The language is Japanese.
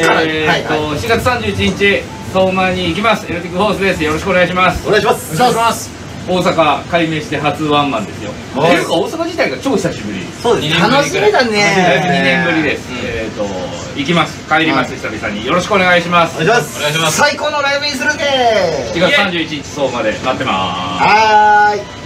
えーと、はい4月31日相馬に行きます。エロティックホースです。よろしくお願いします。お願いします。お願いします。大阪改名して初ワンマンですよ。はい。ていうか大阪自体が超久しぶり。そうです楽しみだね。2年ぶりです、うん。えっ、と行きます。帰ります、久々に。よろしくお願いします。お願いします。お願いします最高のライブにするぜ。4月31日相馬で待ってまーす。はーい。